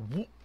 Wh-